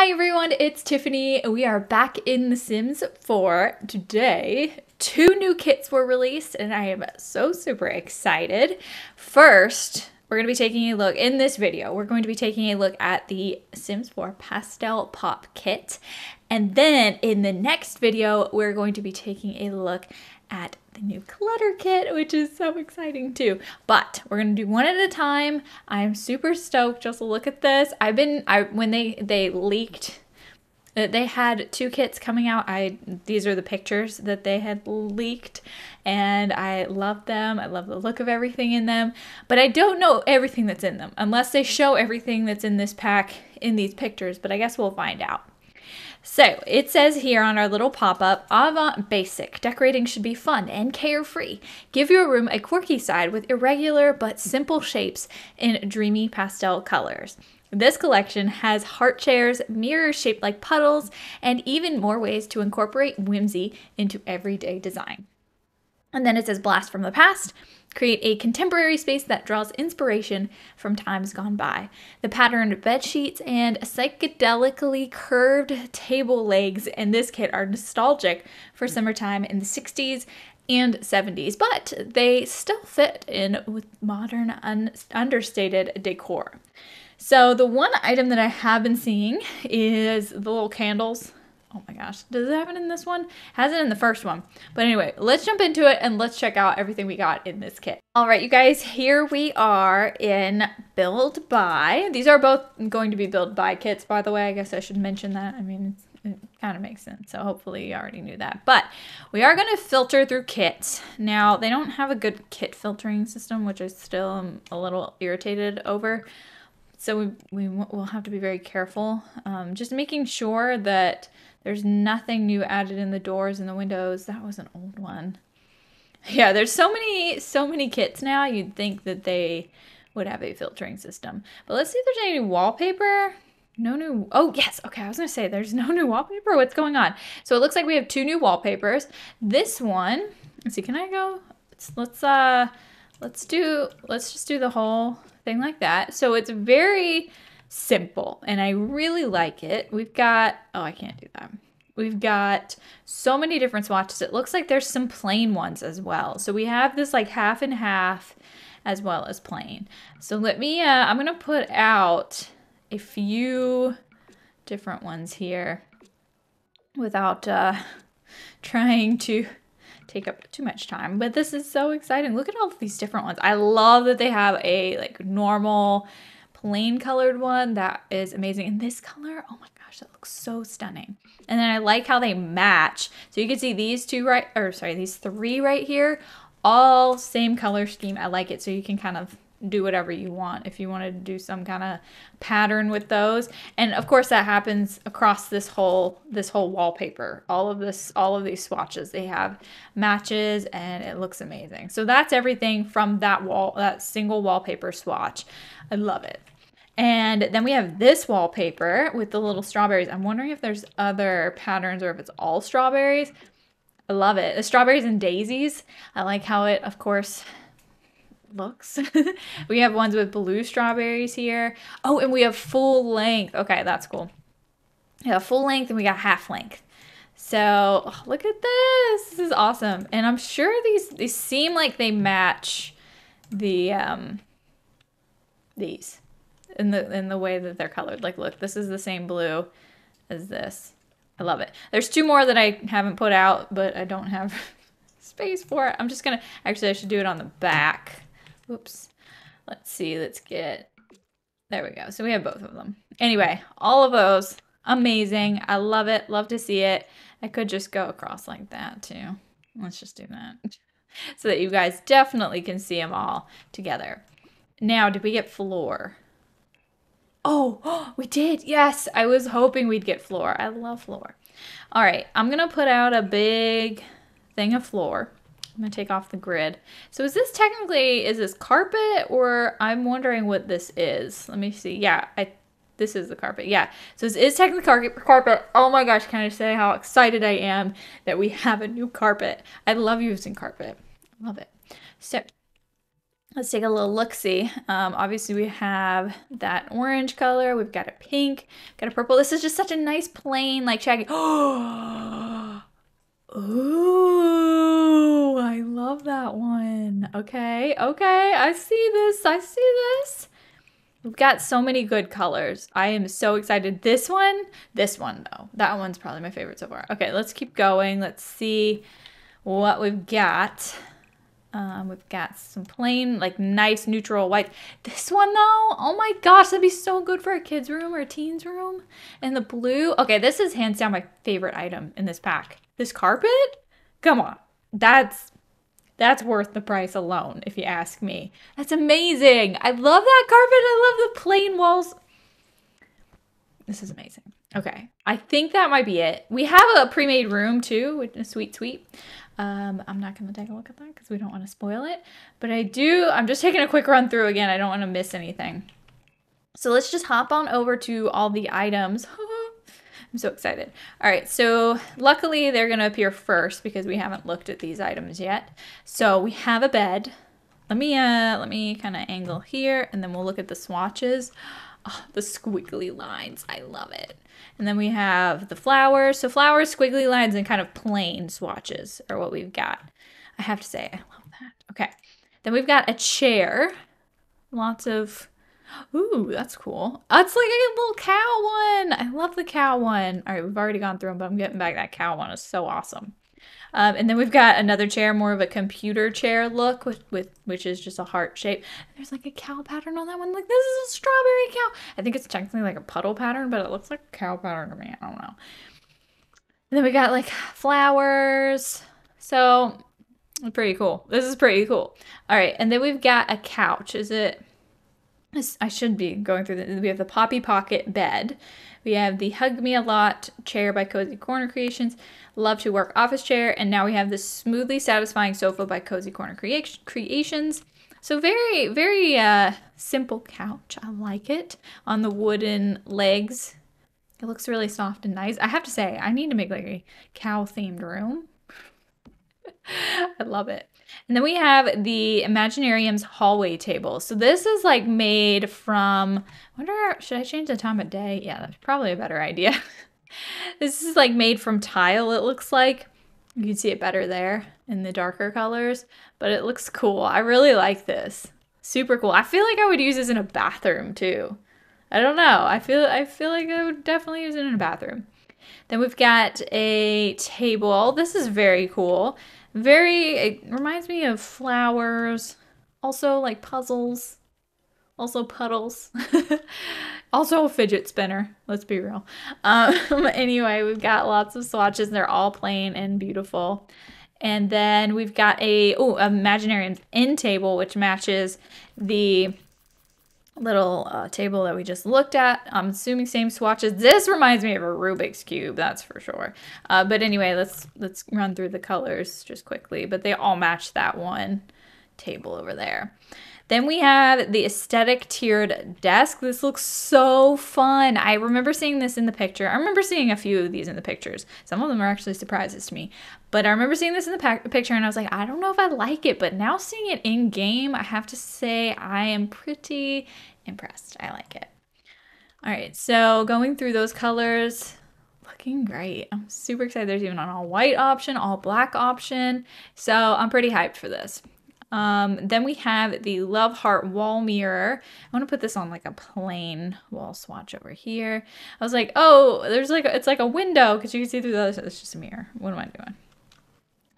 Hi everyone, it's Tiffany. We are back in The Sims 4 today. Two new kits were released and I am so super excited. First, we're going to be taking a look in this video. We're going to be taking a look at the Sims 4 Pastel Pop Kit. And then in the next video, we're going to be taking a look at the new clutter kit, which is so exciting too. But we're gonna do one at a time. I'm super stoked. Just look at this. I've been I when they they leaked uh, they had two kits coming out. I these are the pictures that they had leaked and I love them. I love the look of everything in them, but I don't know everything that's in them unless they show everything that's in this pack in these pictures, but I guess we'll find out. So it says here on our little pop-up, Avant Basic. Decorating should be fun and carefree. Give your room a quirky side with irregular but simple shapes in dreamy pastel colors. This collection has heart chairs, mirrors shaped like puddles, and even more ways to incorporate whimsy into everyday design. And then it says Blast from the Past. Create a contemporary space that draws inspiration from times gone by. The patterned bed sheets and psychedelically curved table legs in this kit are nostalgic for summertime in the 60s and 70s, but they still fit in with modern, un- understated decor. So, the one item that I have been seeing is the little candles Oh my gosh. Does it happen in this one? Has it in the first one. But anyway, let's jump into it and let's check out everything we got in this kit. All right, you guys, here we are in Build Buy. These are both going to be Build Buy kits, by the way. I guess I should mention that. I mean, it kind of makes sense. So hopefully you already knew that. But we are going to filter through kits. Now, they don't have a good kit filtering system, which I still am a little irritated over. So we, we will have to be very careful. Um, just making sure that there's nothing new added in the doors and the windows. That was an old one. Yeah, there's so many so many kits now. You'd think that they would have a filtering system. But let's see if there's any wallpaper. No new. Oh, yes. Okay, I was going to say there's no new wallpaper. What's going on? So it looks like we have two new wallpapers. This one, let's see, can I go? Let's, let's uh let's do let's just do the whole thing like that. So it's very simple and I really like it. We've got, oh, I can't do that. We've got so many different swatches. It looks like there's some plain ones as well. So we have this like half and half as well as plain. So let me, uh, I'm going to put out a few different ones here without uh, trying to take up too much time. But this is so exciting. Look at all these different ones. I love that they have a like normal plain colored one that is amazing. And this color, oh my gosh, that looks so stunning. And then I like how they match. So you can see these two right, or sorry, these three right here, all same color scheme. I like it. So you can kind of do whatever you want if you wanted to do some kind of pattern with those and of course that happens across this whole this whole wallpaper all of this all of these swatches they have matches and it looks amazing so that's everything from that wall that single wallpaper swatch i love it and then we have this wallpaper with the little strawberries. I'm wondering if there's other patterns or if it's all strawberries. I love it. The strawberries and daisies. I like how it, of course, looks. we have ones with blue strawberries here. Oh, and we have full length. Okay, that's cool. Yeah, full length and we got half length. So oh, look at this. This is awesome. And I'm sure these these seem like they match the um these in the in the way that they're colored. Like, look, this is the same blue as this. I love it. There's two more that I haven't put out, but I don't have space for it. I'm just gonna, actually I should do it on the back. Oops. Let's see, let's get, there we go. So we have both of them. Anyway, all of those, amazing. I love it, love to see it. I could just go across like that too. Let's just do that so that you guys definitely can see them all together. Now, did we get floor? Oh, we did. Yes, I was hoping we'd get floor. I love floor. All right, I'm going to put out a big thing of floor. I'm to take off the grid. So is this technically, is this carpet or I'm wondering what this is. Let me see. Yeah, I this is the carpet. Yeah. So this is technically carpet. Oh my gosh, can I say how excited I am that we have a new carpet. I love using carpet. Love it. So let's take a little look-see. Um, obviously we have that orange color, we've got a pink, got a purple. This is just such a nice plain, like shaggy. Oh, Ooh, I love that one. Okay, okay, I see this, I see this. We've got so many good colors. I am so excited. This one, this one though, that one's probably my favorite so far. Okay, let's keep going. Let's see what we've got. Um, we've got some plain, like nice neutral white. This one though, oh my gosh, that'd be so good for a kid's room or a teen's room. And the blue, okay, this is hands down my favorite item in this pack. This carpet, come on, that's that's worth the price alone, if you ask me. That's amazing. I love that carpet. I love the plain walls. This is amazing. Okay, I think that might be it. We have a pre-made room too, with a sweet, sweet. Um, I'm not going to take a look at that because we don't want to spoil it. But I do, I'm just taking a quick run through again. I don't want to miss anything. So let's just hop on over to all the items. I'm so excited. All right, so luckily they're gonna appear first because we haven't looked at these items yet. So we have a bed. Let me uh let me kind of angle here and then we'll look at the swatches. Oh, the squiggly lines, I love it. And then we have the flowers. So flowers, squiggly lines, and kind of plain swatches are what we've got. I have to say, I love that. Okay. Then we've got a chair. Lots of Ooh, that's cool. That's like a little cow one. I love the cow one. All right, we've already gone through them, but I'm getting back that cow one. is so awesome. Um, and then we've got another chair, more of a computer chair look, with, with which is just a heart shape. There's like a cow pattern on that one. Like this is a strawberry cow. I think it's technically like a puddle pattern, but it looks like a cow pattern to me. I don't know. And then we got like flowers. So pretty cool. This is pretty cool. All right, and then we've got a couch. Is it? I should be going through the, we have the Poppy Pocket bed. We have the Hug Me a Lot chair by Cozy Corner Creations, Love to Work office chair, and now we have the Smoothly Satisfying sofa by Cozy Corner Crea Creations. So very, very uh, simple couch. I like it on the wooden legs. It looks really soft and nice. I have to say, I need to make like a cow themed room. I love it. And then we have the Imaginarium's hallway table. So this is like made from, I wonder, should I change the time of day? Yeah, that's probably a better idea. this is like made from tile, it looks like. You can see it better there in the darker colors, but it looks cool. I really like this. Super cool. I feel like I would use this in a bathroom too. I don't know. I feel I feel like I would definitely use it in a bathroom. Then we've got a table. This is very cool. Very, it reminds me of flowers. Also like puzzles. Also puddles. also a fidget spinner. Let's be real. Um, anyway, we've got lots of swatches. They're all plain and beautiful. And then we've got a, oh, Imaginarium's end table, which matches the little uh, table that we just looked at. I'm assuming same swatches. This reminds me of a Rubik's cube, that's for sure. Uh, but anyway, let's let's run through the colors just quickly. But they all match that one table over there. Then we have the aesthetic tiered desk. This looks so fun. I remember seeing this in the picture. I remember seeing a few of these in the pictures. Some of them are actually surprises to me. But I remember seeing this in the picture and I was like, I don't know if I like it. But now seeing it in game, I have to say I am pretty impressed. I like it. All right, so going through those colors, looking great. I'm super excited. There's even an all white option, all black option. So I'm pretty hyped for this. Um, then we have the Love Heart wall mirror. I want to put this on like a plain wall swatch over here. I was like, oh, there's like, a, it's like a window because you can see through the other side. It's just a mirror. What am I doing?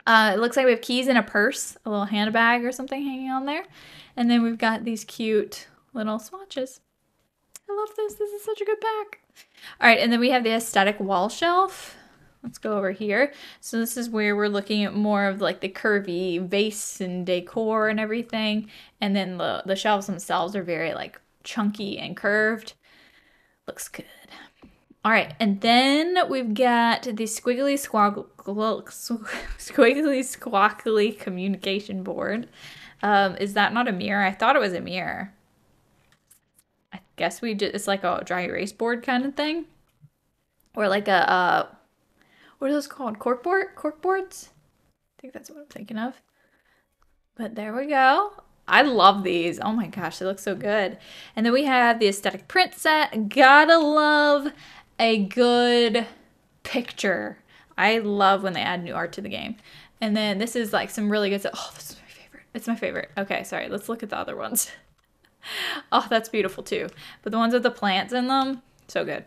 Uh, it looks like we have keys in a purse, a little handbag or something hanging on there. And then we've got these cute little swatches. I love this. This is such a good pack. All right, and then we have the aesthetic wall shelf. Let's go over here. So this is where we're looking at more of like the curvy vase and decor and everything. And then the, the shelves themselves are very like chunky and curved. Looks good. All right, and then we've got the squiggly squaggly, squiggly squaggly communication board. Um, is that not a mirror? I thought it was a mirror. Guess we just, it's like a dry erase board kind of thing. Or like a, uh, what are those called? Corkboard? Cork boards? I think that's what I'm thinking of. But there we go. I love these. Oh my gosh, they look so good. And then we have the aesthetic print set. Gotta love a good picture. I love when they add new art to the game. And then this is like some really good stuff. Oh, this is my favorite. It's my favorite. Okay, sorry. Let's look at the other ones. oh, that's beautiful too. But the ones with the plants in them, so good.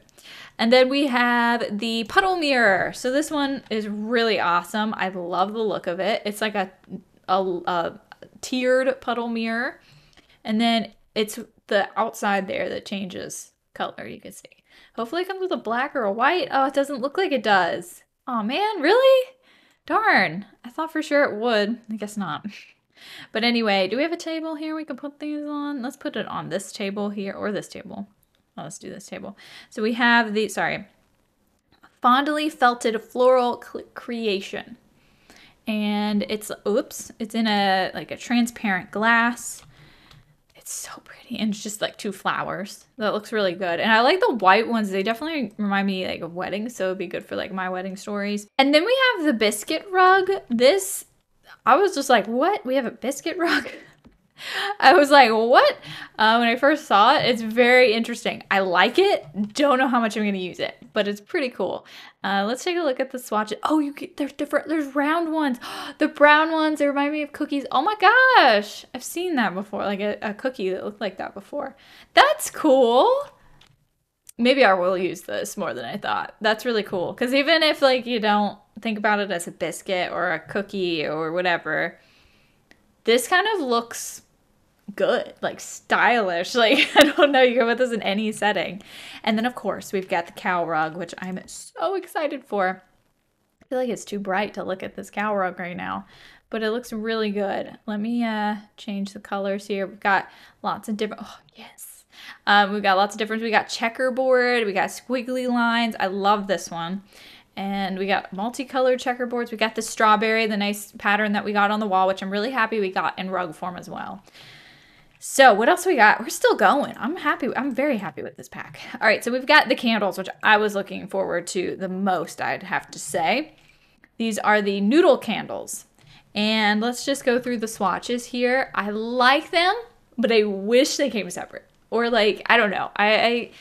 And then we have the puddle mirror. So this one is really awesome. I love the look of it. It's like a, a, a tiered puddle mirror. And then it's the outside there that changes color, you can see. Hopefully it comes with a black or a white. Oh, it doesn't look like it does. Oh man, really? Darn. I thought for sure it would. I guess not. But anyway, do we have a table here we can put these on? Let's put it on this table here or this table. Oh, let's do this table. So we have the, sorry, fondly felted floral creation. And it's, oops, it's in a, like a transparent glass. It's so pretty. And it's just like two flowers. That looks really good. And I like the white ones. They definitely remind me like of weddings. So it'd be good for like my wedding stories. And then we have the biscuit rug. This, I was just like, what? We have a biscuit rug? I was like, what? Uh, when I first saw it, it's very interesting. I like it. Don't know how much I'm going to use it, but it's pretty cool. Uh, let's take a look at the swatches. Oh, you get, there's different, there's round ones. The brown ones, they remind me of cookies. Oh my gosh. I've seen that before, like a, a cookie that looked like that before. That's cool. Maybe I will use this more than I thought. That's really cool. Because even if like you don't think about it as a biscuit or a cookie or whatever, this kind of looks good, like stylish. Like, I don't know, you can put this in any setting. And then, of course, we've got the cow rug, which I'm so excited for. I feel like it's too bright to look at this cow rug right now, but it looks really good. Let me uh, change the colors here. We've got lots of different, oh, yes. Um, we've got lots of different, we got checkerboard, we got squiggly lines. I love this one. And we got multicolored checkerboards. We got the strawberry, the nice pattern that we got on the wall, which I'm really happy we got in rug form as well. So what else we got? We're still going. I'm happy. I'm very happy with this pack. All right, so we've got the candles, which I was looking forward to the most, I'd have to say. These are the noodle candles. And let's just go through the swatches here. I like them, but I wish they came separate. Or like, I don't know. I, I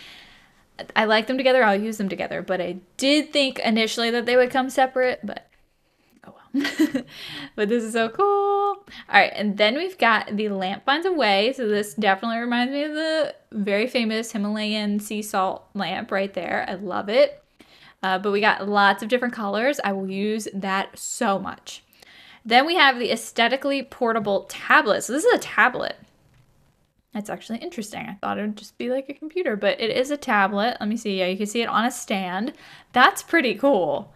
I like them together. I'll use them together. But I did think initially that they would come separate, but oh well. but this is so cool. All right, and then we've got the lamp finds a way. So this definitely reminds me of the very famous Himalayan sea salt lamp right there. I love it. Uh, but we got lots of different colors. I will use that so much. Then we have the aesthetically portable tablet. So this is a tablet. It's actually interesting. I thought it would just be like a computer, but it is a tablet. Let me see. Yeah, you can see it on a stand. That's pretty cool.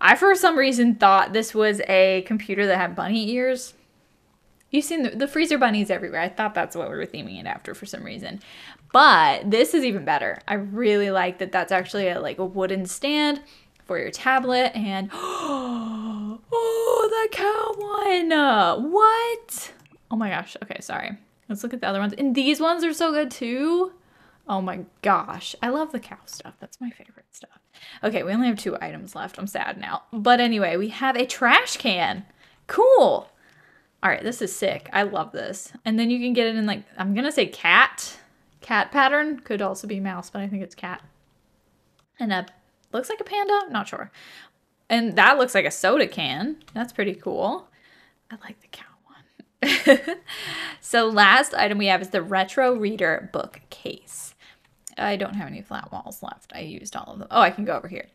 I, for some reason, thought this was a computer that had bunny ears. You've seen the, the, freezer bunnies everywhere. I thought that's what we were theming it after for some reason. But this is even better. I really like that that's actually a, like a wooden stand for your tablet. And oh, the cow one. What? Oh my gosh. Okay, sorry. Let's look at the other ones. And these ones are so good too. Oh my gosh. I love the cow stuff. That's my favorite stuff. Okay, we only have two items left. I'm sad now. But anyway, we have a trash can. Cool. All right, this is sick. I love this. And then you can get it in like, I'm going to say cat. Cat pattern. Could also be mouse, but I think it's cat. And a, looks like a panda. Not sure. And that looks like a soda can. That's pretty cool. I like the cow. so last item we have is the retro reader bookcase. I don't have any flat walls left. I used all of them. Oh, I can go over here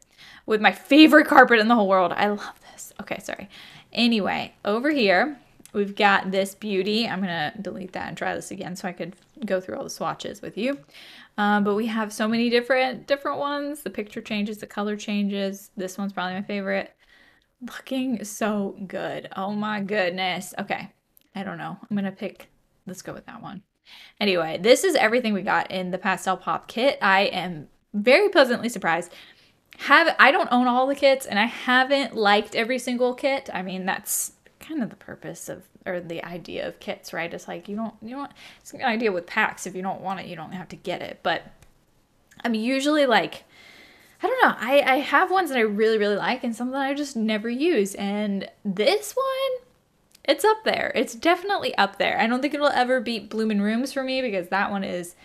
with my favorite carpet in the whole world. I love this. Okay, sorry. Anyway, over here, we've got this beauty. I'm going to delete that and try this again so I could go through all the swatches with you. Um, but we have so many different different ones. The picture changes, the color changes. This one's probably my favorite. Looking so good. Oh my goodness. Okay. I don't know. I'm going to pick, let's go with that one. Anyway, this is everything we got in the Pastel Pop kit. I am very pleasantly surprised. Have I don't own all the kits and I haven't liked every single kit. I mean, that's kind of the purpose of or the idea of kits, right? It's like you don't you don't it's an idea with packs. If you don't want it, you don't have to get it. But I'm usually like I don't know. I, I have ones that I really, really like and some that I just never use. And this one it's up there. It's definitely up there. I don't think it'll ever beat Bloomin' Rooms for me because that one is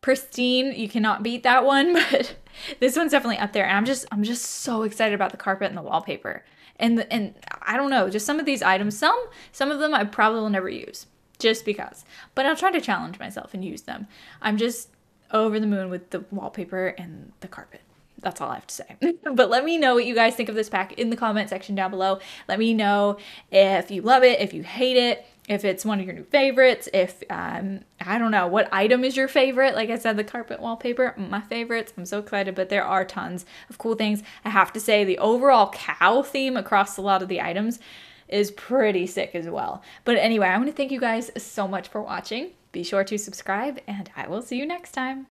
pristine. You cannot beat that one, but this one's definitely up there. And I'm just I'm just so excited about the carpet and the wallpaper. And the, and I don't know, just some of these items, some some of them I probably will never use just because. But I'll try to challenge myself and use them. I'm just over the moon with the wallpaper and the carpet. That's all I have to say. but let me know what you guys think of this pack in the comment section down below. Let me know if you love it, if you hate it, if it's one of your new favorites, if, um, I don't know, what item is your favorite? Like I said, the carpet wallpaper, my favorites. I'm so excited, but there are tons of cool things. I have to say, the overall cow theme across a lot of the items is pretty sick as well. But anyway, I want to thank you guys so much for watching. Be sure to subscribe, and I will see you next time.